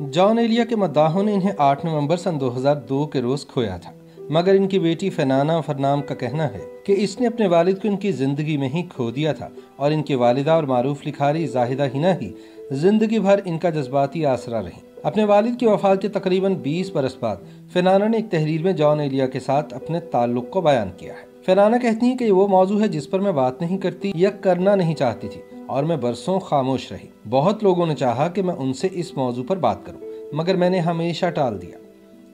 John Elia के मद्दाहों ने इन्हें 8 नवंबर सन 2002 के रोज खोया था। मगर इनकी बेटी फनाना फरनाम का कहना है कि इसने अपने वालिद को इनकी ज़िंदगी में ही खो दिया था और इनके वालिदा और मारूफ लिखारी जाहिदा हिना ही ज़िंदगी भर इनका जज्बाती आसरा रही। अपने वालिद की वफात के तकरीबन 20 बरस बाद फनाना ने एक तहरीर में जॉन एलिया के साथ अपने ताल्लुक को बयान किया है। फनाना कहती हैं कि वो मौजू है जिस पर मैं बात नहीं करती या करना नहीं चाहती थी। और मैं बरसों खामोश रही। बहुत लोगों ने चाहा कि मैं उनसे इस मौजू पर बात करूँ, मगर मैंने हमेशा टाल दिया।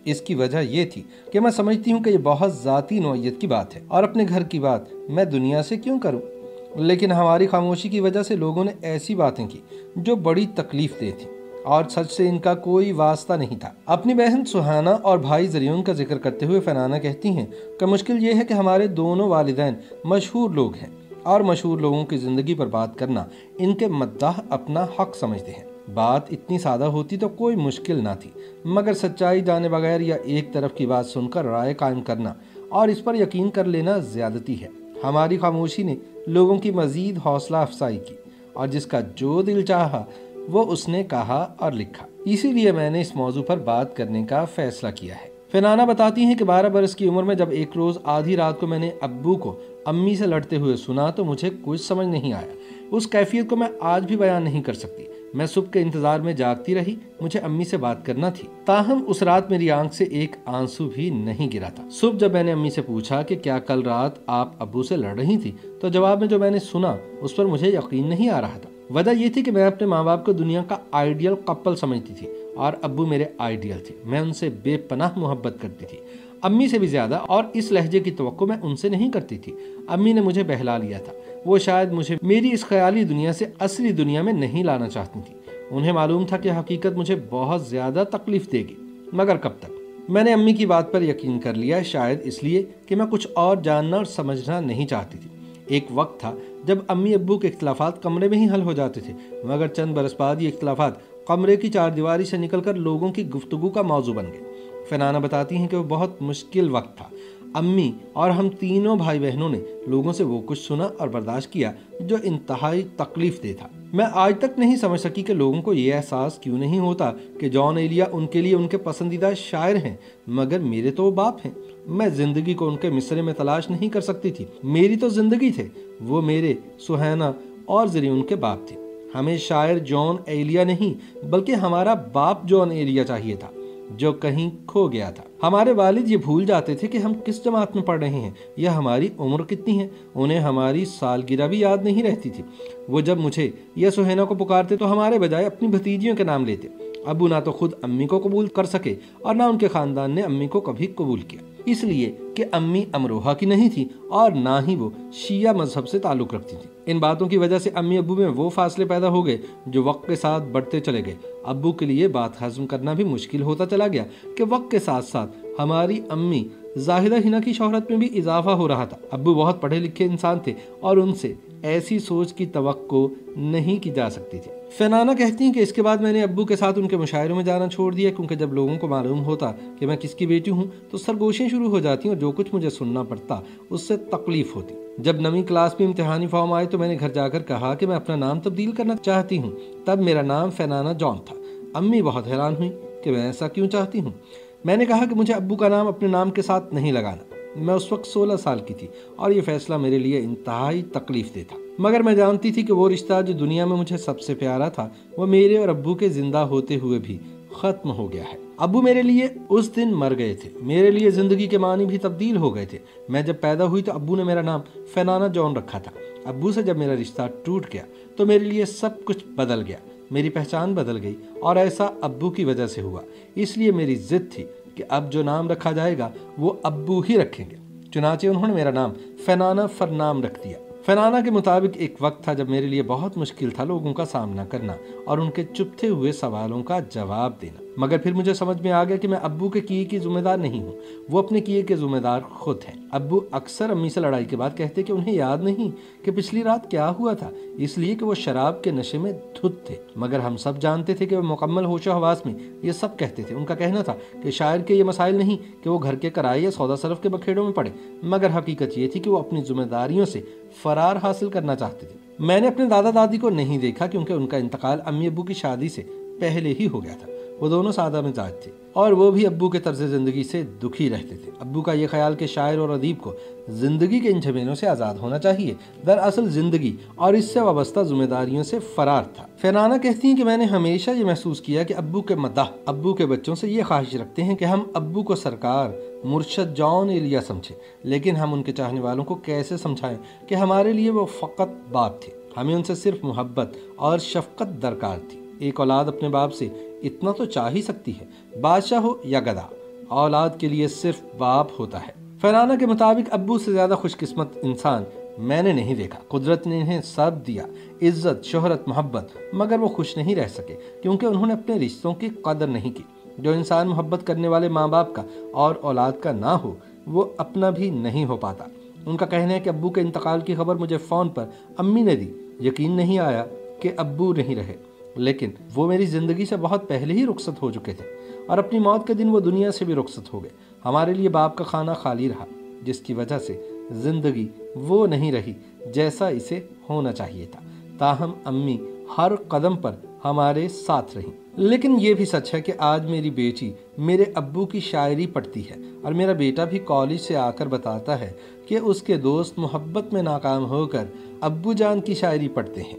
इसकी वजह यह थी कि मैं समझती हूँ कि ये बहुत ज़ाती नोयत की बात है और अपने घर की बात मैं दुनिया से क्यों करूँ? लेकिन हमारी खामोशी की वजह से लोगों ने ऐसी बातें की जो बड़ी तकलीफ़ दे थी। और सच से इनका कोई वास्ता नहीं था। अपनी बहन सुहाना और भाई जरियन का ज़िक्र करते हुए फनाना कहती हैं कि मुश्किल ये है कि हमारे दोनों वालिदैन मशहूर लोग हैं। और मशहूर लोगों की ज़िंदगी पर बात करना, इनके मद्दाह अपना हक समझते हैं। बात इतनी सादा होती तो कोई मुश्किल ना थी, मगर सच्चाई जाने बगैर या एक तरफ़ की बात सुनकर राय कायम करना और इस पर यकीन कर लेना ज्यादती है। हमारी खामोशी ने लोगों की मजीद हौसला अफजाई की और जिसका जो दिल चाहा, वो उसने कहा और लिखा। इसीलिए मैंने इस मौजू पर बात करने का फैसला किया है। फिनाना बताती हैं कि बारह बरस की उम्र में जब एक रोज़ आधी रात को मैंने अब्बू को अम्मी से लड़ते हुए सुना तो मुझे कुछ समझ नहीं आया। उस कैफियत को मैं आज भी बयान नहीं कर सकती। मैं सुबह के इंतज़ार में जागती रही, मुझे अम्मी से बात करना थी। ताहम उस रात मेरी आँख से एक आँसू भी नहीं गिरा था। सुबह जब मैंने अम्मी से पूछा कि क्या कल रात आप अबू से लड़ रही थी तो जवाब में जो मैंने सुना, उस पर मुझे यकीन नहीं आ रहा था। वजह यह थी कि मैं अपने माँ बाप को दुनिया का आइडियल कपल समझती थी और अब्बू मेरे आइडियल थे। मैं उनसे बेपनाह मोहब्बत करती थी। अम्मी से भी ज़्यादा और इस लहजे की तो मैं उनसे नहीं करती थी। अम्मी ने मुझे बहला लिया था। वो शायद मुझे मेरी इस ख्याली दुनिया से असली दुनिया में नहीं लाना चाहती थी। उन्हें मालूम था कि हकीकत मुझे बहुत ज़्यादा तकलीफ़ देगी। मगर कब तक? मैंने अम्मी की बात पर यकीन कर लिया शायद इसलिए कि मैं कुछ और जानना और समझना नहीं चाहती थी। एक वक्त था जब अम्मी अब्बू के इख्तलाफात कमरे में ही हल हो जाते थे, मगर चंद बरस बाद ये इख्तलाफात कमरे की चारदीवारी से निकलकर लोगों की गुफ्तगु का मौजू बन गए। फनाना बताती हैं कि वो बहुत मुश्किल वक्त था। अम्मी और हम तीनों भाई बहनों ने लोगों से वो कुछ सुना और बर्दाश्त किया जो इंतहाई तकलीफ़ दे था। मैं आज तक नहीं समझ सकी कि लोगों को ये एहसास क्यों नहीं होता कि जॉन एलिया उनके लिए उनके पसंदीदा शायर हैं, मगर मेरे तो वो बाप हैं। मैं ज़िंदगी को उनके मिसरे में तलाश नहीं कर सकती थी। मेरी तो ज़िंदगी थे। वो मेरे, सुहाना और ज़रिए उनके बाप थे। हमें शायर जॉन एलिया नहीं, बल्कि हमारा बाप जॉन एलिया चाहिए था। जो कहीं खो गया था। हमारे वालिद ये भूल जाते थे कि हम किस जमात में पढ़ रहे हैं। या हमारी उम्र कितनी है? उन्हें हमारी सालगिरह भी याद नहीं रहती थी। वो जब मुझे या सुहेना को पुकारते तो हमारे बजाय अपनी भतीजियों के नाम लेते। अबू ना तो खुद अम्मी को कबूल कर सके और ना उनके खानदान ने अम्मी को कभी कबूल किया। इसलिए कि अम्मी अमरोहा की नहीं थी और ना ही वो शिया मज़हब से ताल्लुक रखती थी। इन बातों की वजह से अम्मी अबू में वो फासले पैदा हो गए, जो वक्त के साथ बढ़ते चले गए। अबू के लिए बात हजम करना भी मुश्किल होता चला गया कि वक्त के साथ साथ हमारी अम्मी जाहिदा हिना की शोहरत में भी इजाफा हो रहा था। अबू बहुत पढ़े लिखे इंसान थे और उनसे ऐसी सोच की तो नहीं की जा सकती थी। फनाना कहती हैं कि इसके बाद मैंने अब्बू के साथ उनके मुशायरों में जाना छोड़ दिया, क्योंकि जब लोगों को मालूम होता कि मैं किसकी बेटी हूँ तो सरगोशें शुरू हो जाती और जो कुछ मुझे सुनना पड़ता, उससे तकलीफ़ होती। जब नवी क्लास में इम्तहानी फॉर्म आए तो मैंने घर जाकर कहा कि मैं अपना नाम तब्दील करना चाहती हूँ। तब मेरा नाम फैनाना जॉन था। अम्मी बहुत हैरान हुई कि मैं ऐसा क्यों चाहती हूँ? मैंने कहा कि मुझे अब्बू का नाम अपने नाम के साथ नहीं लगाना। मैं उस वक्त सोलह साल की थी और ये फैसला मेरे लिए इंतहाई तकलीफ़ दे था मगर मैं जानती थी कि वो रिश्ता जो दुनिया में मुझे सबसे प्यारा था, वो मेरे और अब्बू के ज़िंदा होते हुए भी खत्म हो गया है। अबू मेरे लिए उस दिन मर गए थे। मेरे लिए ज़िंदगी के मानी भी तब्दील हो गए थे। मैं जब पैदा हुई तो अबू ने मेरा नाम फैनाना जॉन रखा था। अबू से जब मेरा रिश्ता टूट गया तो मेरे लिए सब कुछ बदल गया। मेरी पहचान बदल गई और ऐसा अब्बू की वजह से हुआ। इसलिए मेरी जिद थी कि अब जो नाम रखा जाएगा, वो अब्बू ही रखेंगे। चुनाचे उन्होंने मेरा नाम फनाना फरनाम रख दिया। फनाना के मुताबिक एक वक्त था जब मेरे लिए बहुत मुश्किल था लोगों का सामना करना और उनके चुपते हुए सवालों का जवाब देना। मगर फिर मुझे समझ में आ गया कि मैं अब्बू के किए की जिम्मेदार नहीं हूँ। वो अपने किए के जिम्मेदार खुद हैं। अब्बू अक्सर अम्मी से लड़ाई के बाद कहते कि उन्हें याद नहीं कि पिछली रात क्या हुआ था, इसलिए कि वो शराब के नशे में धुत थे। मगर हम सब जानते थे कि वो मुकम्मल होशो हवास में ये सब कहते थे। उनका कहना था कि शायर के ये मसाइल नहीं कि वो घर के कराए या सौदा सरफ के बखेड़ों में पड़े। मगर हकीकत ये थी कि वो अपनी जिम्मेदारियों से फरार हासिल करना चाहते थे। मैंने अपने दादा दादी को नहीं देखा क्योंकि उनका इंतकाल अम्मी अबू की शादी से पहले ही हो गया था। वो दोनों सादा मिजाज थे और वो भी अब्बू के तर्ज ज़िंदगी से दुखी रहते थे। अब्बू का ये ख्याल कि शायर और अदीब को ज़िंदगी के इन झमेलों से आज़ाद होना चाहिए। दरअसल ज़िंदगी और इससे वाबस्ता जिम्मेदारियों से फरार था। फैनाना कहती हैं कि मैंने हमेशा ये महसूस किया कि अब्बू के मदाह अब्बू के बच्चों से ये ख्वाहिश रखते हैं कि हम अब्बू को सरकार, मुर्शद जॉन एलिया समझे। लेकिन हम उनके चाहने वालों को कैसे समझाएँ कि हमारे लिए वो फ़कत बाप थे। हमें उनसे सिर्फ़ मोहब्बत और शफकत दरकार थी। एक औलाद अपने बाप से इतना तो चाह ही सकती है। बादशाह हो या गदा, औलाद के लिए सिर्फ़ बाप होता है। फैराना के मुताबिक अब्बू से ज़्यादा खुशकिस्मत इंसान मैंने नहीं देखा। कुदरत ने इन्हें सब दिया, इज़्ज़त, शोहरत, मोहब्बत, मगर वो खुश नहीं रह सके, क्योंकि उन्होंने अपने रिश्तों की कदर नहीं की। जो इंसान मोहब्बत करने वाले माँ बाप का और औलाद का ना हो, वो अपना भी नहीं हो पाता। उनका कहना है कि अब्बू के इंतकाल की खबर मुझे फ़ोन पर अम्मी ने दी। यकीन नहीं आया कि अब्बू नहीं रहे। लेकिन वो मेरी ज़िंदगी से बहुत पहले ही रुखसत हो चुके थे और अपनी मौत के दिन वो दुनिया से भी रुखसत हो गए। हमारे लिए बाप का खाना खाली रहा, जिसकी वजह से ज़िंदगी वो नहीं रही जैसा इसे होना चाहिए था। ताहम अम्मी हर कदम पर हमारे साथ रहीं। लेकिन ये भी सच है कि आज मेरी बेटी मेरे अब्बू की शायरी पढ़ती है और मेरा बेटा भी कॉलेज से आकर बताता है कि उसके दोस्त मोहब्बत में नाकाम होकर अब्बू जान की शायरी पढ़ते हैं।